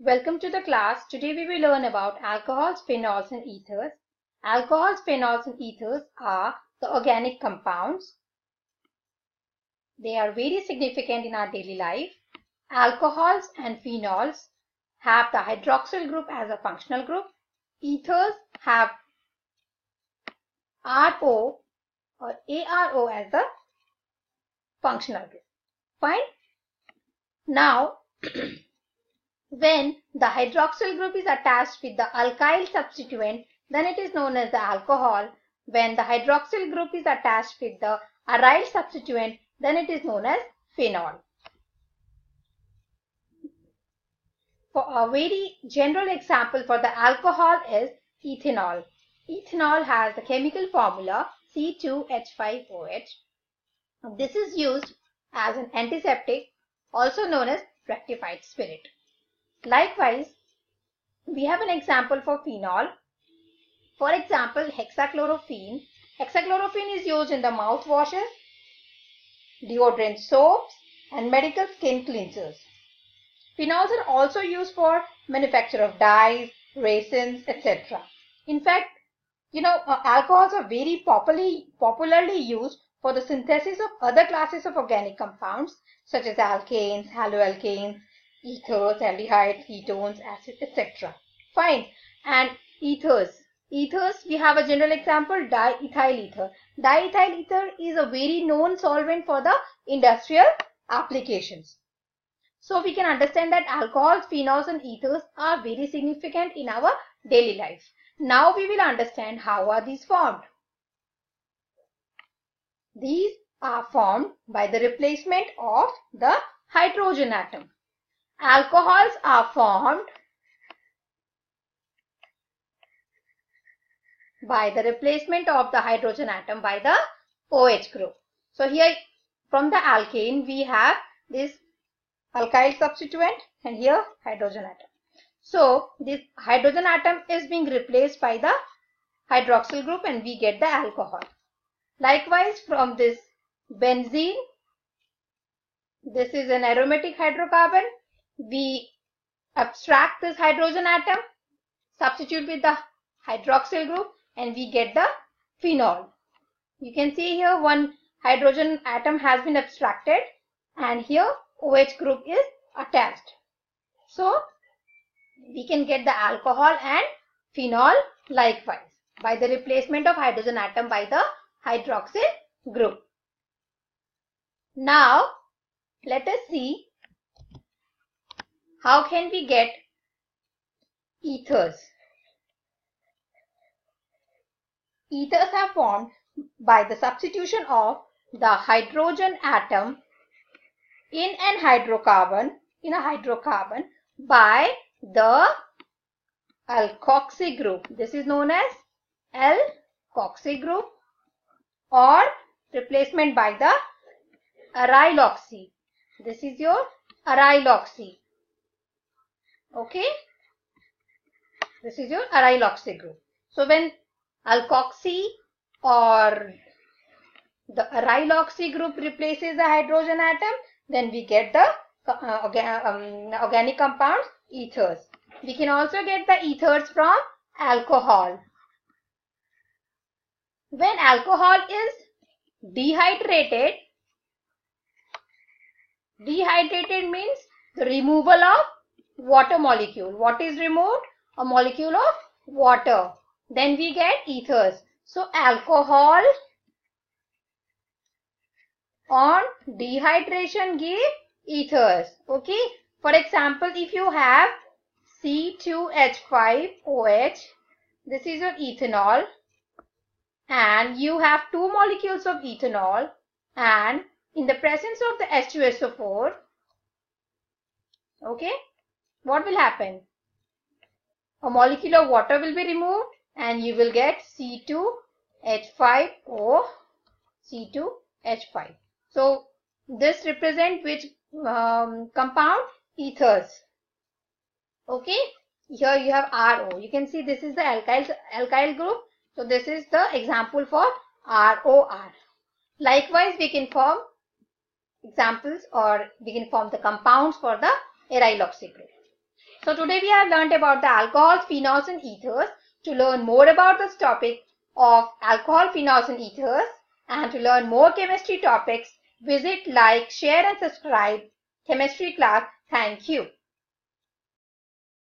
Welcome to the class. Today we will learn about alcohols, phenols and ethers. Alcohols, phenols and ethers are the organic compounds. They are very significant in our daily life. Alcohols and phenols have the hydroxyl group as a functional group. Ethers have RO or ARO as the functional group. Fine. Now When the hydroxyl group is attached with the alkyl substituent, then it is known as the alcohol. When the hydroxyl group is attached with the aryl substituent, then it is known as phenol. For a very general example for the alcohol is ethanol. Ethanol has the chemical formula C2H5OH. This is used as an antiseptic, also known as rectified spirit. Likewise, we have an example for phenol. For example, hexachlorophene. Hexachlorophene is used in the mouthwashes, deodorant soaps and medical skin cleansers. Phenols are also used for manufacture of dyes, resins, etc. In fact, you know, uh, alcohols are very popularly, popularly used for the synthesis of other classes of organic compounds such as alkanes, haloalkanes, ethers, aldehydes, ketones, acids, etc. Fine. And ethers. Ethers, we have a general example, diethyl ether. Diethyl ether is a very known solvent for the industrial applications. So we can understand that alcohols, phenols and ethers are very significant in our daily life. Now we will understand how are these formed. These are formed by the replacement of the hydrogen atom. Alcohols are formed by the replacement of the hydrogen atom by the OH group. So here from the alkane we have this alkyl substituent and here hydrogen atom. So this hydrogen atom is being replaced by the hydroxyl group and we get the alcohol. Likewise from this benzene, this is an aromatic hydrocarbon we abstract this hydrogen atom, substitute with the hydroxyl group and we get the phenol. You can see here one hydrogen atom has been abstracted and here OH group is attached. So we can get the alcohol and phenol likewise by the replacement of hydrogen atom by the hydroxyl group. Now let us see how can we get ethers? Ethers are formed by the substitution of the hydrogen atom in an hydrocarbon in a hydrocarbon by the alkoxy group. This is known as alkoxy group or replacement by the aryloxy. This is your aryloxy. Okay. This is your aryloxy group. So when alkoxy or the aryloxy group replaces the hydrogen atom, then we get the uh, um, organic compounds ethers. We can also get the ethers from alcohol. When alcohol is dehydrated, dehydrated means the removal of water molecule. What is removed? A molecule of water. Then we get ethers. So alcohol on dehydration give ethers. Okay. For example, if you have C2H5OH, this is your ethanol and you have two molecules of ethanol and in the presence of the H2SO4, okay, what will happen? A molecule of water will be removed and you will get C2H5O C2H5. So this represent which um, compound? Ethers. Okay. Here you have RO. You can see this is the alkyl, alkyl group. So this is the example for ROR. Likewise, we can form examples or we can form the compounds for the aryloxy group. So today we have learned about the alcohols, phenols and ethers. To learn more about this topic of alcohol, phenols and ethers and to learn more chemistry topics, visit, like, share and subscribe chemistry class. Thank you.